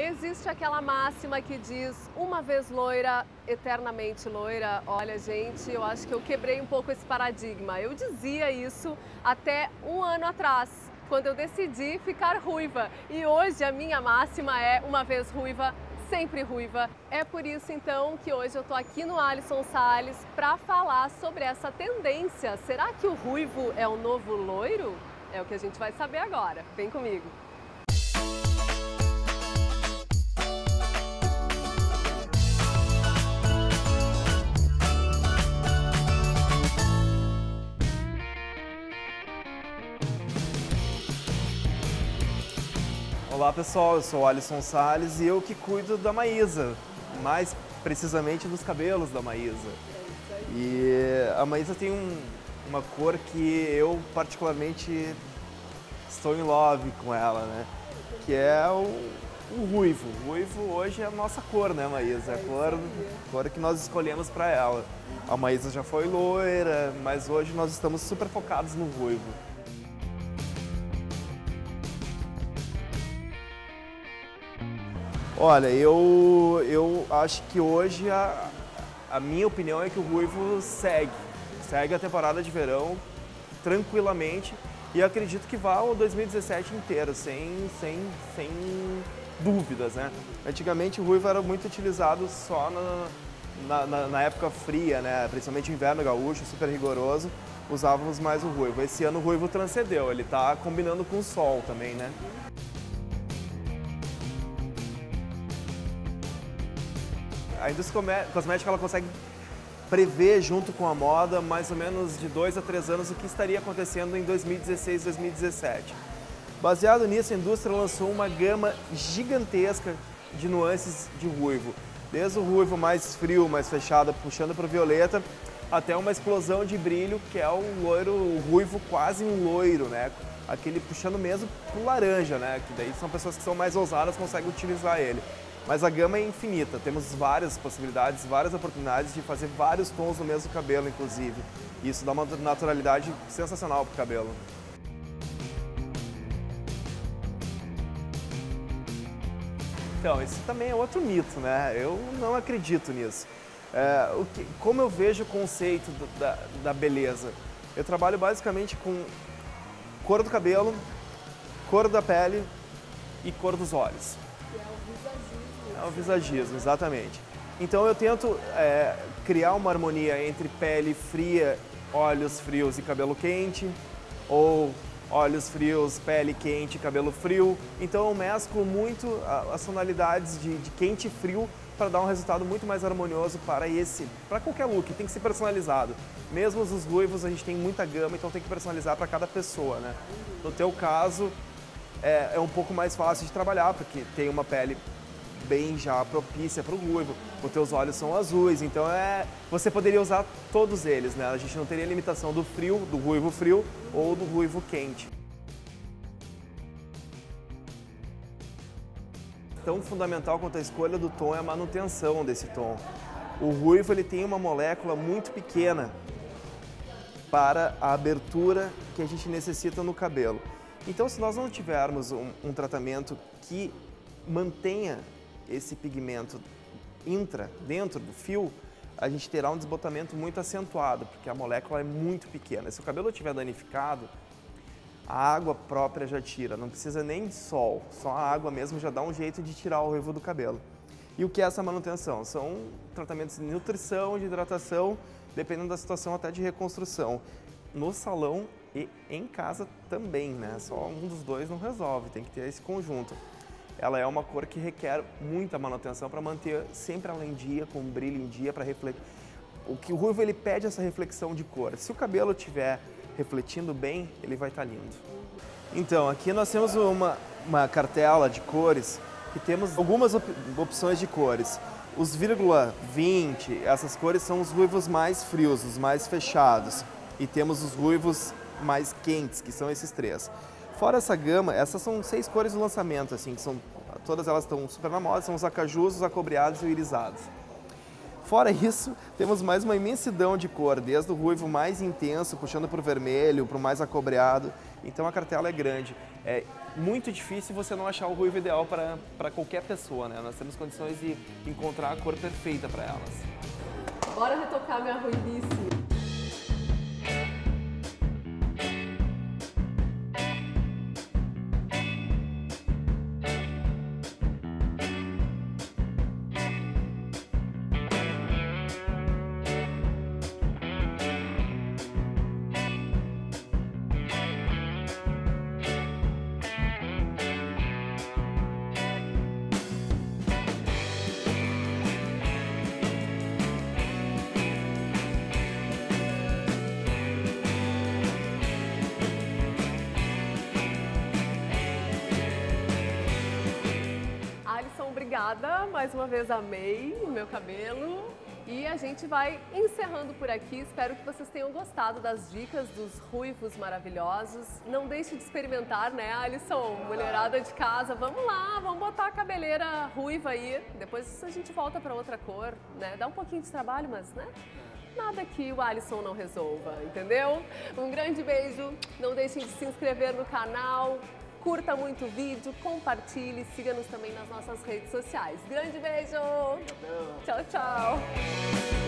Existe aquela máxima que diz uma vez loira, eternamente loira. Olha, gente, eu acho que eu quebrei um pouco esse paradigma. Eu dizia isso até um ano atrás, quando eu decidi ficar ruiva. E hoje a minha máxima é uma vez ruiva, sempre ruiva. É por isso então que hoje eu tô aqui no Alisson Salles para falar sobre essa tendência. Será que o ruivo é o novo loiro? É o que a gente vai saber agora. Vem comigo. Olá pessoal, eu sou Alisson Salles e eu que cuido da Maísa, mais precisamente dos cabelos da Maísa. E a Maísa tem um, uma cor que eu particularmente estou em love com ela, né? Que é o, o ruivo. O ruivo hoje é a nossa cor, né, Maísa? É a cor, cor que nós escolhemos para ela. A Maísa já foi loira, mas hoje nós estamos super focados no ruivo. Olha, eu, eu acho que hoje a, a minha opinião é que o Ruivo segue. Segue a temporada de verão tranquilamente e acredito que vá o 2017 inteiro, sem, sem, sem dúvidas, né? Antigamente o Ruivo era muito utilizado só na, na, na época fria, né? Principalmente inverno gaúcho, super rigoroso, usávamos mais o Ruivo. Esse ano o Ruivo transcendeu, ele está combinando com o sol também, né? A indústria cosmética ela consegue prever junto com a moda mais ou menos de dois a três anos o que estaria acontecendo em 2016, 2017. Baseado nisso, a indústria lançou uma gama gigantesca de nuances de ruivo, desde o ruivo mais frio, mais fechado, puxando para o violeta, até uma explosão de brilho que é o loiro, o ruivo quase um loiro, né? Aquele puxando mesmo para o laranja, né? Que daí são pessoas que são mais ousadas conseguem utilizar ele. Mas a gama é infinita, temos várias possibilidades, várias oportunidades de fazer vários tons no mesmo cabelo, inclusive. Isso dá uma naturalidade sensacional para o cabelo. Então, esse também é outro mito, né? Eu não acredito nisso. É, o que, como eu vejo o conceito da, da beleza? Eu trabalho basicamente com cor do cabelo, cor da pele e cor dos olhos. É o visagismo, exatamente. Então eu tento é, criar uma harmonia entre pele fria, olhos frios e cabelo quente, ou olhos frios, pele quente, cabelo frio. Então eu mesclo muito as tonalidades de, de quente e frio para dar um resultado muito mais harmonioso para esse, para qualquer look, tem que ser personalizado. Mesmo os ruivos a gente tem muita gama, então tem que personalizar para cada pessoa, né? No teu caso é, é um pouco mais fácil de trabalhar porque tem uma pele bem já propícia para o ruivo. Os teus olhos são azuis, então é você poderia usar todos eles, né? A gente não teria limitação do frio, do ruivo frio ou do ruivo quente. Tão fundamental quanto a escolha do tom é a manutenção desse tom. O ruivo ele tem uma molécula muito pequena para a abertura que a gente necessita no cabelo. Então, se nós não tivermos um, um tratamento que mantenha esse pigmento intra, dentro do fio, a gente terá um desbotamento muito acentuado, porque a molécula é muito pequena. Se o cabelo estiver danificado, a água própria já tira, não precisa nem de sol, só a água mesmo já dá um jeito de tirar o ruivo do cabelo. E o que é essa manutenção? São tratamentos de nutrição, de hidratação, dependendo da situação até de reconstrução. No salão e em casa também, né? Só um dos dois não resolve, tem que ter esse conjunto ela é uma cor que requer muita manutenção para manter sempre ela em dia, com brilho em dia, para refletir. O que o ruivo ele pede essa reflexão de cor. Se o cabelo estiver refletindo bem, ele vai estar tá lindo. Então, aqui nós temos uma, uma cartela de cores que temos algumas op opções de cores. Os vírgula 20, essas cores são os ruivos mais frios, os mais fechados. E temos os ruivos mais quentes, que são esses três. Fora essa gama, essas são seis cores do lançamento, assim, que são todas elas estão super na moda, são os acajus, os acobreados e o irisados. Fora isso, temos mais uma imensidão de cor, desde o ruivo mais intenso, puxando para o vermelho, para o mais acobreado. Então a cartela é grande. É muito difícil você não achar o ruivo ideal para qualquer pessoa, né? Nós temos condições de encontrar a cor perfeita para elas. Bora retocar minha ruivice. Obrigada. Mais uma vez amei meu cabelo. E a gente vai encerrando por aqui. Espero que vocês tenham gostado das dicas dos ruivos maravilhosos. Não deixe de experimentar, né, Alisson? Mulherada de casa, vamos lá, vamos botar a cabeleira ruiva aí. Depois a gente volta para outra cor, né? Dá um pouquinho de trabalho, mas, né? Nada que o Alisson não resolva, entendeu? Um grande beijo. Não deixem de se inscrever no canal, Curta muito o vídeo, compartilhe, siga-nos também nas nossas redes sociais. Grande beijo! Tchau, tchau!